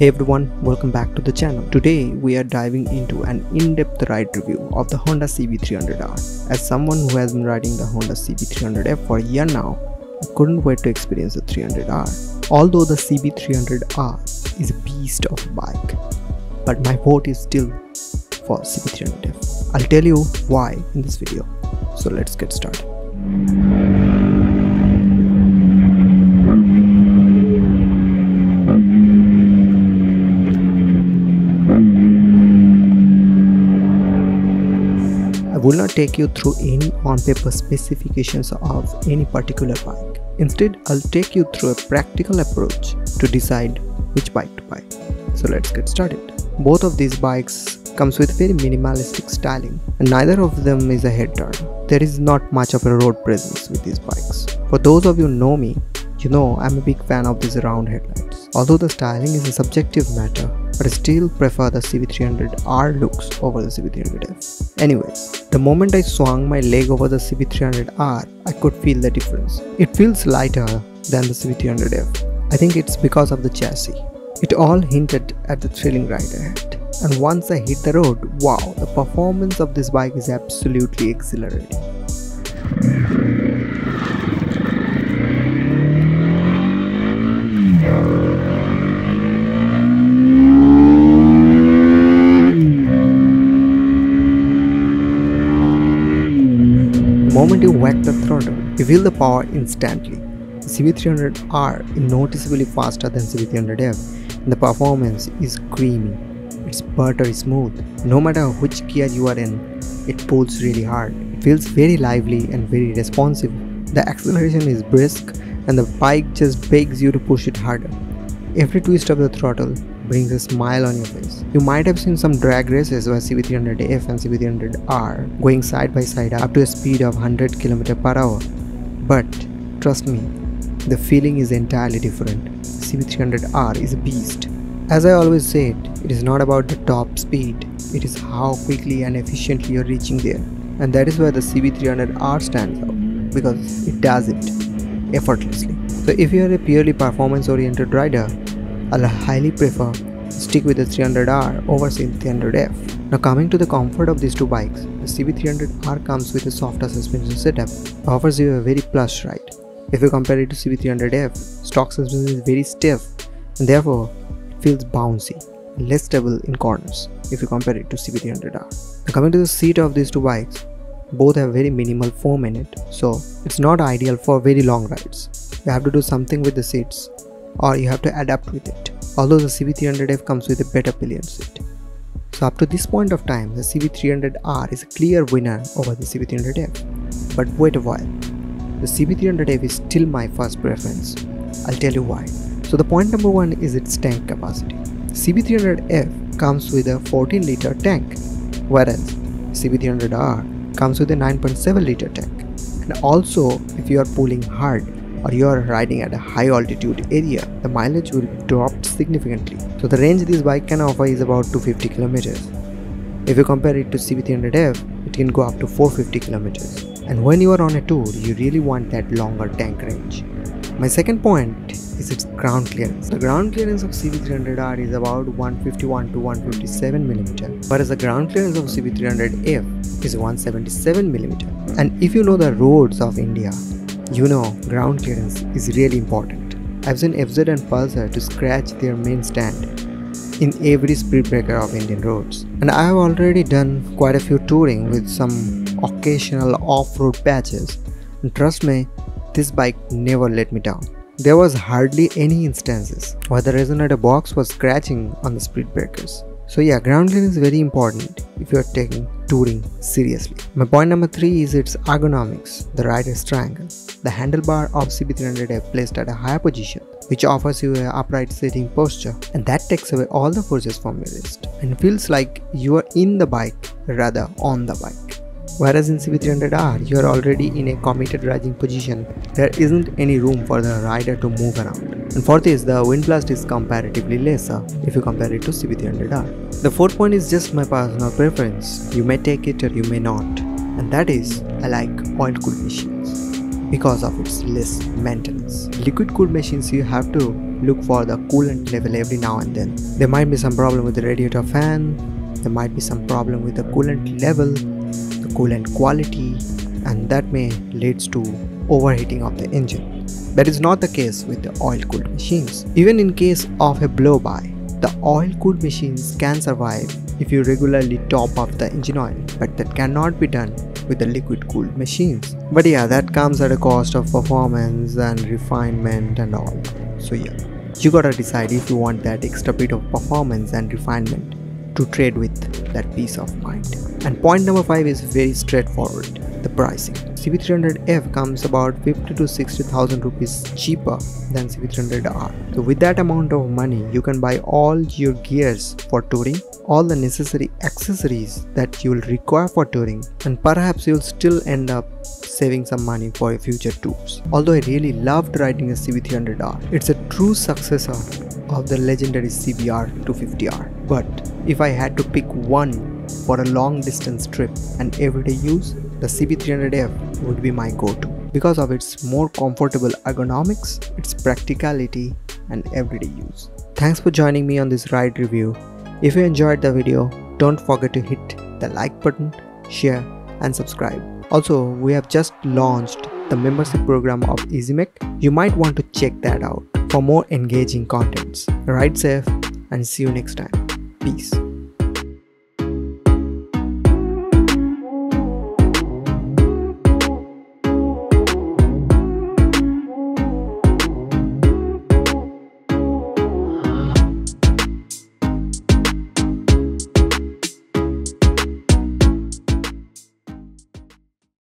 Hey everyone, welcome back to the channel. Today we are diving into an in-depth ride review of the Honda CB300R. As someone who has been riding the Honda CB300F for a year now, I couldn't wait to experience the 300R. Although the CB300R is a beast of a bike, but my vote is still for CB300F. I'll tell you why in this video. So let's get started. Will not take you through any on-paper specifications of any particular bike. Instead, I'll take you through a practical approach to decide which bike to buy. So let's get started. Both of these bikes comes with very minimalistic styling and neither of them is a head turn. There is not much of a road presence with these bikes. For those of you know me, you know I'm a big fan of these round headlights. Although the styling is a subjective matter, but I still prefer the CB300R looks over the CB300F. Anyways, the moment I swung my leg over the CB300R, I could feel the difference. It feels lighter than the CB300F. I think it's because of the chassis. It all hinted at the thrilling ride ahead. And once I hit the road, wow, the performance of this bike is absolutely exhilarating. Moment you whack the throttle, you feel the power instantly. The CB300R is noticeably faster than CB300F and the performance is creamy. It's buttery smooth. No matter which gear you are in, it pulls really hard. It feels very lively and very responsive. The acceleration is brisk and the bike just begs you to push it harder. Every twist of the throttle brings a smile on your face. You might have seen some drag races where CB300F and CB300R going side by side up to a speed of 100 km per hour. But trust me, the feeling is entirely different. CB300R is a beast. As I always said, it is not about the top speed, it is how quickly and efficiently you're reaching there. And that is where the CB300R stands out because it does it effortlessly. So if you are a purely performance oriented rider, I'll highly prefer stick with the 300R over CB300F. Now coming to the comfort of these two bikes, the CB300R comes with a softer suspension setup, offers you a very plush ride. If you compare it to CB300F, stock suspension is very stiff and therefore it feels bouncy, less stable in corners if you compare it to CB300R. Now coming to the seat of these two bikes, both have very minimal foam in it, so it's not ideal for very long rides. You have to do something with the seats or you have to adapt with it. Although the CB300F comes with a better pillion seat. So up to this point of time, the CB300R is a clear winner over the CB300F. But wait a while, the CB300F is still my first preference. I'll tell you why. So the point number one is its tank capacity. CB300F comes with a 14 liter tank, whereas CB300R comes with a 9.7 liter tank. And also, if you are pulling hard, or you are riding at a high altitude area, the mileage will drop significantly. So the range this bike can offer is about 250 kilometers. If you compare it to CB300F, it can go up to 450 kilometers. And when you are on a tour, you really want that longer tank range. My second point is its ground clearance. The ground clearance of CB300R is about 151 to 157 mm, whereas the ground clearance of CB300F is 177 mm. And if you know the roads of India, you know, ground clearance is really important. I've seen FZ and Pulsar to scratch their main stand in every speed breaker of Indian roads. And I have already done quite a few touring with some occasional off-road patches. And trust me, this bike never let me down. There was hardly any instances where the resonator box was scratching on the speed breakers. So yeah, ground clearance is very important if you are taking touring seriously. My point number 3 is its ergonomics, the rider's triangle. The handlebar of CB300F placed at a higher position, which offers you an upright sitting posture and that takes away all the forces from your wrist and feels like you are in the bike rather on the bike. Whereas in CB300R, you are already in a committed riding position, there isn't any room for the rider to move around. And for this, the wind blast is comparatively lesser if you compare it to CB300R. The fourth point is just my personal preference. You may take it or you may not. And that is, I like oil cooled machines. because of its less maintenance. Liquid cooled machines you have to look for the coolant level every now and then. There might be some problem with the radiator fan, there might be some problem with the coolant level, coolant quality and that may leads to overheating of the engine. That is not the case with the oil cooled machines. Even in case of a blow by, the oil cooled machines can survive if you regularly top up the engine oil, but that cannot be done with the liquid cooled machines. But yeah, that comes at a cost of performance and refinement and all. So yeah, you gotta decide if you want that extra bit of performance and refinement to trade with that peace of mind. And point number 5 is very straightforward the pricing. CB300F comes about 50 to 60,000 rupees cheaper than CB300R. So with that amount of money, you can buy all your gears for touring, all the necessary accessories that you will require for touring, and perhaps you'll still end up saving some money for your future tours. Although I really loved riding a CB300R, it's a true successor of the legendary CBR 250R. But if I had to pick one for a long distance trip and everyday use, the CB300F would be my go-to because of its more comfortable ergonomics, its practicality and everyday use. Thanks for joining me on this ride review. If you enjoyed the video, don't forget to hit the like button, share and subscribe. Also, we have just launched the membership program of EzMeck. You might want to check that out for more engaging contents. Ride safe and see you next time. Peace.